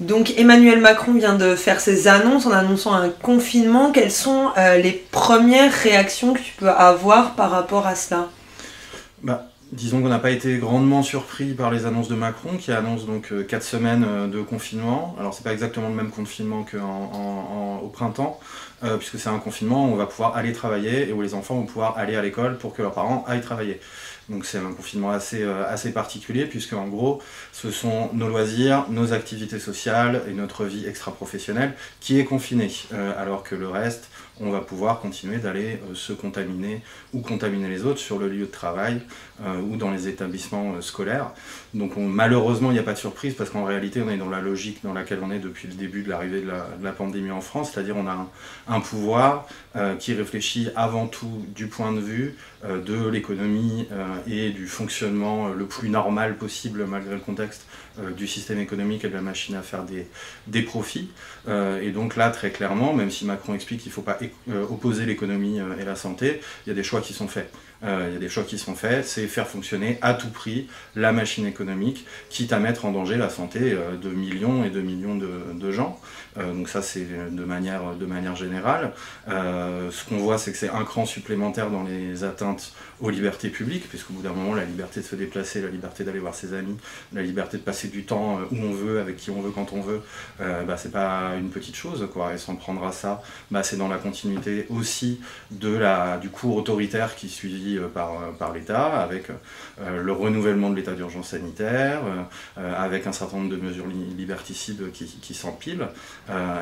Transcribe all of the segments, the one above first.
Donc Emmanuel Macron vient de faire ses annonces en annonçant un confinement. Quelles sont les premières réactions que tu peux avoir par rapport à cela? Bah, Disons qu'on n'a pas été grandement surpris par les annonces de Macron, qui annonce donc 4 semaines de confinement. Alors c'est pas exactement le même confinement qu'au printemps, puisque c'est un confinement où on va pouvoir aller travailler et où les enfants vont pouvoir aller à l'école pour que leurs parents aillent travailler. Donc c'est un confinement assez, euh, assez particulier puisque en gros ce sont nos loisirs, nos activités sociales et notre vie extra-professionnelle qui est confinée. Euh, alors que le reste, on va pouvoir continuer d'aller euh, se contaminer ou contaminer les autres sur le lieu de travail ou dans les établissements scolaires. Donc malheureusement il n'y a pas de surprise parce qu'en réalité on est dans la logique dans laquelle on est depuis le début de l'arrivée de, la, pandémie en France, c'est-à-dire on a un, pouvoir qui réfléchit avant tout du point de vue de l'économie et du fonctionnement euh, le plus normal possible malgré le contexte euh, du système économique et de la machine à faire des, profits. Euh, et donc là, très clairement, même si Macron explique qu'il ne faut pas opposer l'économie et la santé, il y a des choix qui sont faits. Il y a des choix qui sont faits, c'est faire fonctionner à tout prix la machine économique, quitte à mettre en danger la santé de millions et de millions de, de gens. donc ça, c'est de manière, de manière générale. Ce qu'on voit, c'est que c'est un cran supplémentaire dans les atteintes aux libertés publiques, puisqu'au bout d'un moment, la liberté de se déplacer, la liberté d'aller voir ses amis, la liberté de passer du temps euh, où on veut, avec qui on veut, quand on veut, euh, bah, c'est pas une petite chose, quoi. Et s'en prendre à ça, bah, c'est dans la continuité aussi du cours autoritaire qui suivi euh, par, l'État, avec le renouvellement de l'état d'urgence sanitaire, avec un certain nombre de mesures liberticides qui, qui s'empilent.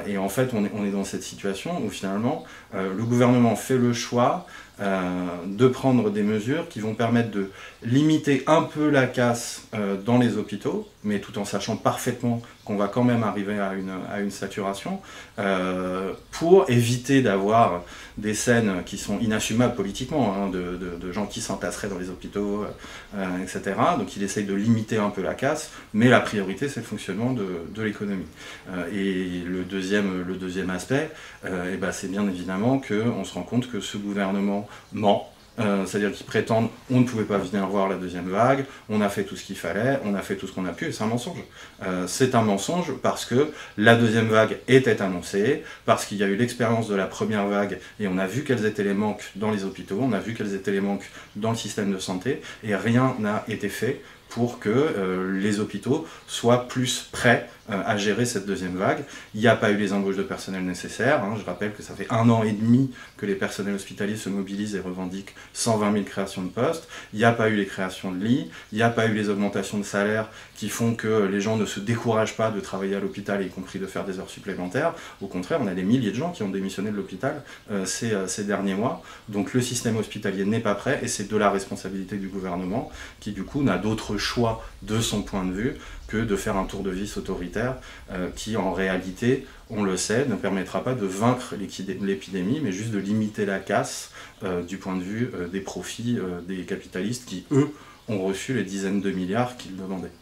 et en fait, on est, on est dans cette situation finalement, le gouvernement fait le choix euh, de prendre des mesures qui vont permettre de limiter un peu la casse euh, dans les hôpitaux, mais tout en sachant parfaitement qu'on va quand même arriver à une, saturation, euh, pour éviter d'avoir des scènes qui sont inassumables politiquement, hein, de, gens qui s'entasseraient dans les hôpitaux, etc. Donc il essaye de limiter un peu la casse, mais la priorité c'est le fonctionnement de, l'économie. et le deuxième, aspect, eh ben, c'est bien évidemment qu'on se rend compte que ce gouvernement ment. Euh, c'est-à-dire qu'ils prétendent on ne pouvait pas venir voir la deuxième vague, on a fait tout ce qu'il fallait, on a fait tout ce qu'on a pu, et c'est un mensonge. Euh, c'est un mensonge parce que la deuxième vague était annoncée, parce qu'il y a eu l'expérience de la première vague, et on a vu quels étaient les manques dans les hôpitaux, on a vu quels étaient les manques dans le système de santé, et rien n'a été fait pour que euh, les hôpitaux soient plus prêts euh, à gérer cette deuxième vague. Il n'y a pas eu les embauches de personnel nécessaires. Hein. Je rappelle que ça fait un an et demi que les personnels hospitaliers se mobilisent et revendiquent 120 000 créations de postes. Il n'y a pas eu les créations de lits. Il n'y a pas eu les augmentations de salaire qui font que les gens ne se découragent pas de travailler à l'hôpital, y compris de faire des heures supplémentaires. Au contraire, on a des milliers de gens qui ont démissionné de l'hôpital euh, ces, derniers mois. Donc le système hospitalier n'est pas prêt et c'est de la responsabilité du gouvernement qui du coup n'a d'autre choix de son point de vue que de faire un tour de vis autoritaire euh, qui en réalité, on le sait, ne permettra pas de vaincre l'épidémie, mais juste de limiter la casse euh, du point de vue euh, des profits des capitalistes qui, eux, ont reçu les dizaines de milliards qu'ils demandaient.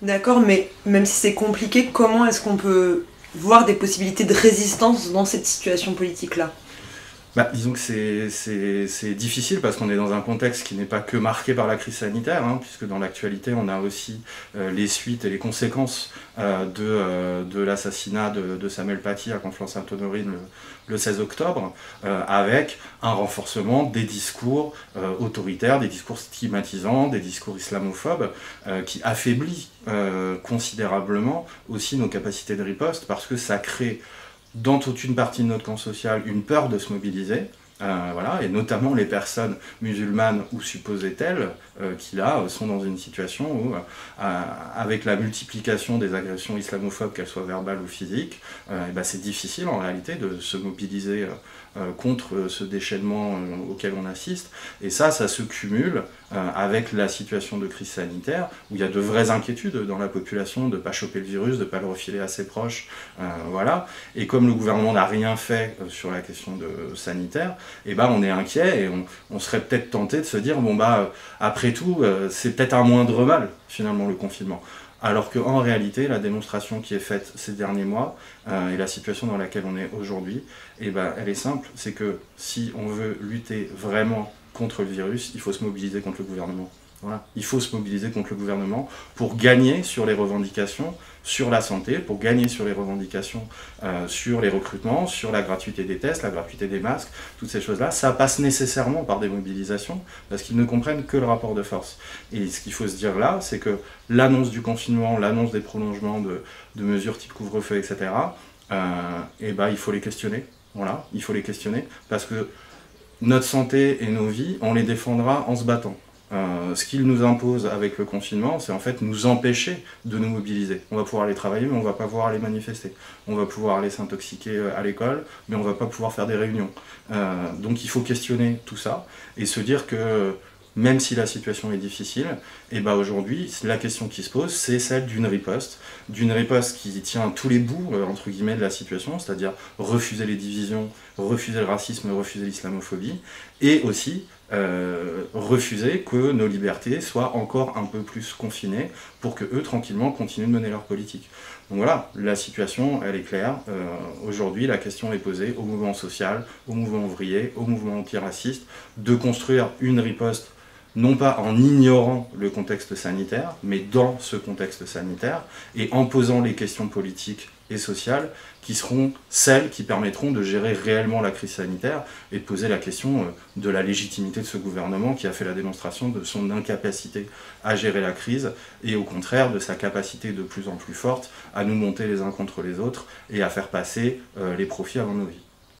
D'accord, mais même si c'est compliqué, comment est-ce qu'on peut voir des possibilités de résistance dans cette situation politique-là? Bah, disons que c'est difficile parce qu'on est dans un contexte qui n'est pas que marqué par la crise sanitaire, hein, puisque dans l'actualité on a aussi euh, les suites et les conséquences euh, de, euh, de l'assassinat de, Samuel Paty à Conflans-Sainte-Honorine le, le, 16 octobre, avec un renforcement des discours autoritaires, des discours stigmatisants, des discours islamophobes, qui affaiblit considérablement aussi nos capacités de riposte parce que ça crée dans toute une partie de notre camp social une peur de se mobiliser, euh, voilà, et notamment les personnes musulmanes ou supposées telles, euh, qui là sont dans une situation où, euh, avec la multiplication des agressions islamophobes, qu'elles soient verbales ou physiques, ben, c'est difficile en réalité de se mobiliser contre ce déchaînement auquel on assiste. Et ça, ça se cumule avec la situation de crise sanitaire, où il y a de vraies inquiétudes dans la population de ne pas choper le virus, de ne pas le refiler à ses proches. voilà. Et comme le gouvernement n'a rien fait sur la question de, sanitaire, eh ben, on est inquiet et on, serait peut-être tenté de se dire, bon bah, après après tout, euh, c'est peut-être un moindre mal, finalement, le confinement. Alors qu'en réalité, la démonstration qui est faite ces derniers mois euh, et la situation dans laquelle on est aujourd'hui, eh ben, elle est simple. C'est que si on veut lutter vraiment contre le virus, il faut se mobiliser contre le gouvernement. Il faut se mobiliser contre le gouvernement pour gagner sur les revendications sur la santé, pour gagner sur les revendications euh, sur les recrutements, sur la gratuité des tests, la gratuité des masques, toutes ces choses-là. Ça passe nécessairement par des mobilisations parce qu'ils ne comprennent que le rapport de force. Et ce qu'il faut se dire là, c'est que l'annonce du confinement, l'annonce des prolongements de, mesures type couvre-feu, etc., euh, eh ben, il faut les questionner. Voilà, il faut les questionner parce que notre santé et nos vies, on les défendra en se battant. Euh, ce qu'il nous impose avec le confinement, c'est en fait nous empêcher de nous mobiliser. On va pouvoir aller travailler, mais on va pas pouvoir aller manifester. On va pouvoir aller s'intoxiquer euh, à l'école, mais on va pas pouvoir faire des réunions. Euh, donc il faut questionner tout ça et se dire que même si la situation est difficile, et eh ben aujourd'hui, la question qui se pose, c'est celle d'une riposte, d'une riposte qui tient tous les bouts, entre guillemets, de la situation, c'est-à-dire refuser les divisions, refuser le racisme, refuser l'islamophobie, et aussi euh, refuser que nos libertés soient encore un peu plus confinées pour que eux, tranquillement, continuent de mener leur politique. Donc voilà, la situation, elle est claire. Euh, aujourd'hui, la question est posée au mouvement social, au mouvement ouvrier, au mouvement antiraciste, de construire une riposte non pas en ignorant le contexte sanitaire, mais dans ce contexte sanitaire, et en posant les questions politiques et sociales qui seront celles qui permettront de gérer réellement la crise sanitaire et de poser la question euh, de la légitimité de ce gouvernement qui a fait la démonstration de son incapacité à gérer la crise et au contraire de sa capacité de plus en plus forte à nous monter les uns contre les autres et à faire passer euh, les profits avant nos vies.